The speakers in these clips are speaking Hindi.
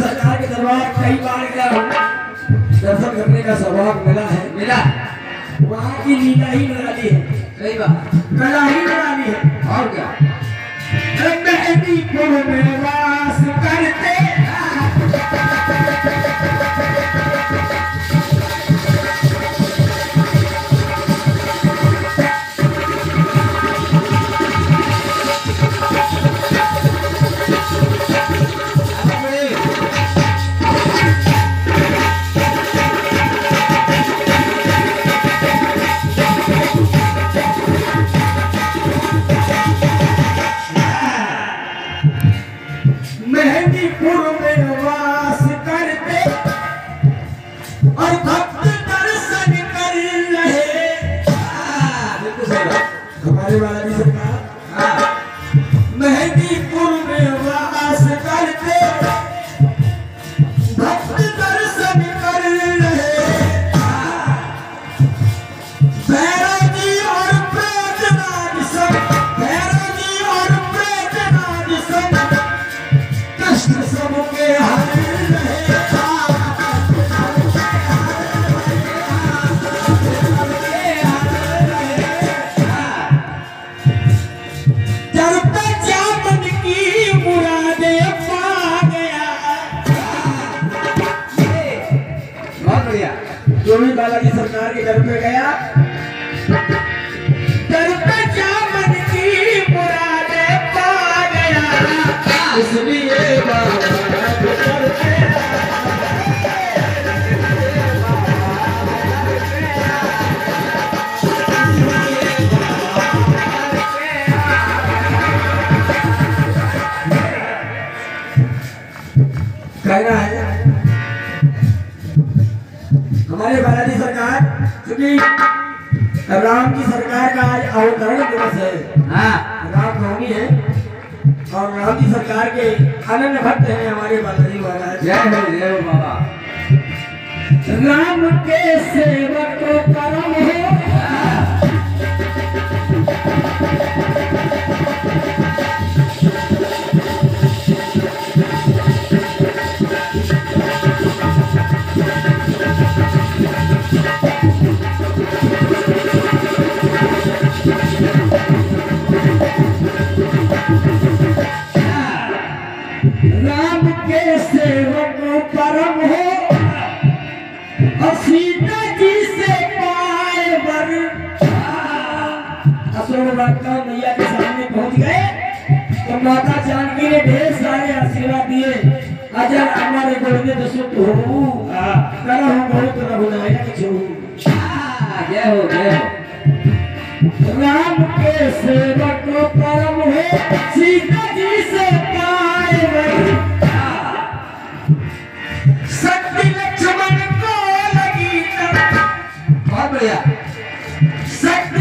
सरकार के दरबार कई बार गया हूँ। दर्शन करने का सौभाग्य मिला है। मिला। वहाँ की लीला ही निराली है। सही बात। कला ही निराली है। और क्या? बालाजी सरकार के घर पे गया। दर पे गया। हमारे बालाजी सरकार क्योंकि राम की सरकार का आज अवतरण दिवस है। हाँ। राम नवमी है और राम की सरकार के अनन्य भक्त हैं हमारे बालाजी महाराज। जय हो जय बाबा। राम के सेवक को परम हो। और सीता जी से पाए वर अशोक माता मैया के सामने पहुँच गए। तो माता जानकी ने ढेर सारे आशीर्वाद दिए। अजर अमर गुण तो बहुत जय हो जय हो। राम के सेवक परम हो। सीता जी से Assembly. Set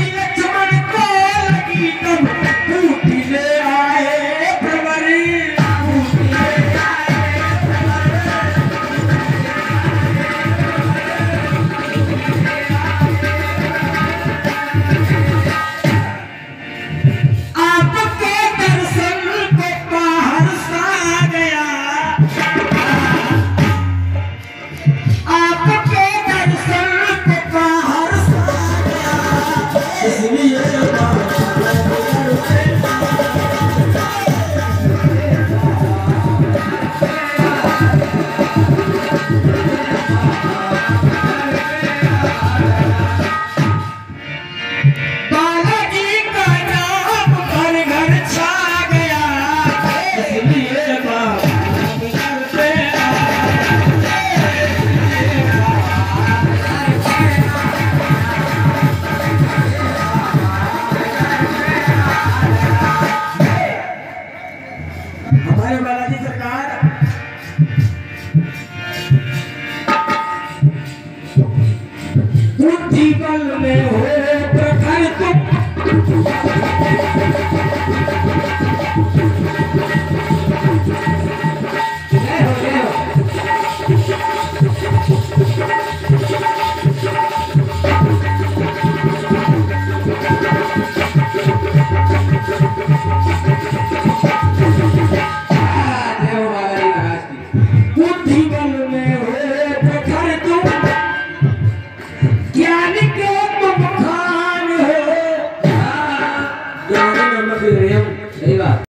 Hay organizaciones Keep on